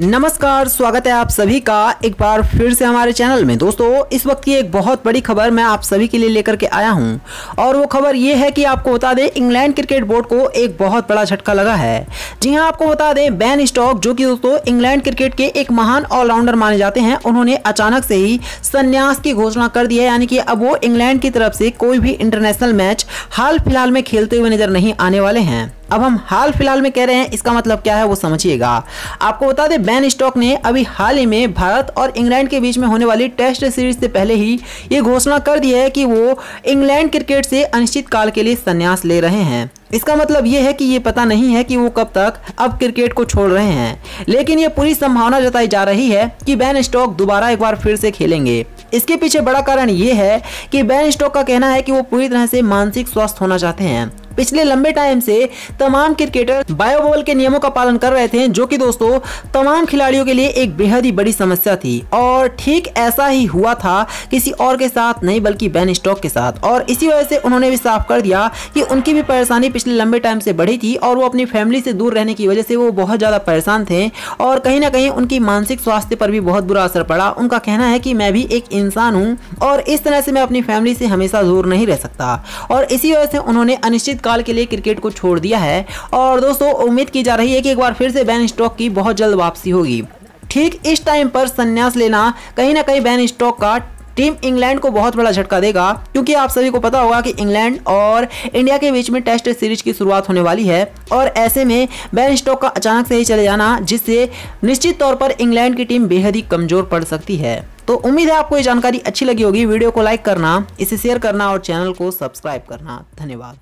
नमस्कार, स्वागत है आप सभी का एक बार फिर से हमारे चैनल में। दोस्तों, इस वक्त की एक बहुत बड़ी खबर मैं आप सभी के लिए लेकर के आया हूँ। और वो खबर ये है कि आपको बता दें, इंग्लैंड क्रिकेट बोर्ड को एक बहुत बड़ा झटका लगा है। जी हाँ, आपको बता दें, बैन स्टॉक, जो कि दोस्तों इंग्लैंड क्रिकेट के एक महान ऑलराउंडर माने जाते हैं, उन्होंने अचानक से ही संन्यास की घोषणा कर दी है। यानी कि अब वो इंग्लैंड की तरफ़ से कोई भी इंटरनेशनल मैच हाल फ़िलहाल में खेलते हुए नज़र नहीं आने वाले हैं। अब हम हाल फ़िलहाल में कह रहे हैं, इसका मतलब क्या है वो समझिएगा। आपको बता दें बैन स्टॉक ने अभी हाल ही में भारत और इंग्लैंड के बीच में होने वाली टेस्ट सीरीज़ से पहले ही ये घोषणा कर दी है कि वो इंग्लैंड क्रिकेट से अनिश्चित काल के लिए संन्यास ले रहे हैं। इसका मतलब ये है कि ये पता नहीं है कि वो कब तक अब क्रिकेट को छोड़ रहे हैं। लेकिन ये पूरी संभावना जताई जा रही है कि बैन स्टॉक दोबारा एक बार फिर से खेलेंगे। इसके पीछे बड़ा कारण ये है कि बैन स्टॉक का कहना है कि वो पूरी तरह से मानसिक स्वस्थ होना चाहते हैं। पिछले लंबे टाइम से तमाम क्रिकेटर बायोबॉल के नियमों का पालन कर रहे थे, जो कि दोस्तों, तमाम खिलाड़ियों के लिए एक बेहद ही बड़ी समस्या थी। और ठीक ऐसा ही हुआ था किसी और के साथ नहीं, बल्कि बैन स्टॉक के साथ। और इसी वजह से उन्होंने भी साफ़ कर दिया कि उनकी भी परेशानी पिछले लंबे टाइम से बढ़ी थी और वो अपनी फैमिली से दूर रहने की वजह से वो बहुत ज़्यादा परेशान थे और कहीं ना कहीं उनकी मानसिक स्वास्थ्य पर भी बहुत बुरा असर पड़ा। उनका कहना है कि मैं भी एक इंसान हूँ और इस तरह से मैं अपनी फैमिली से हमेशा दूर नहीं रह सकता। और इसी वजह से उन्होंने अनिश्चित काल के लिए क्रिकेट को छोड़ दिया है। और दोस्तों, उम्मीद की जा रही है कि एक बार फिर से बैन स्टॉक की बहुत जल्द वापसी होगी। ठीक इस टाइम पर संन्यास लेना कहीं ना कहीं बैन स्टॉक का टीम इंग्लैंड को बहुत बड़ा झटका देगा, क्योंकि आप सभी को पता होगा कि इंग्लैंड और इंडिया के बीच में टेस्ट सीरीज़ की शुरुआत होने वाली है। और ऐसे में बैन स्टॉक का अचानक से ही चले जाना, जिससे निश्चित तौर पर इंग्लैंड की टीम बेहद ही कमज़ोर पड़ सकती है। तो उम्मीद है आपको ये जानकारी अच्छी लगी होगी। वीडियो को लाइक करना, इसे शेयर करना और चैनल को सब्सक्राइब करना। धन्यवाद।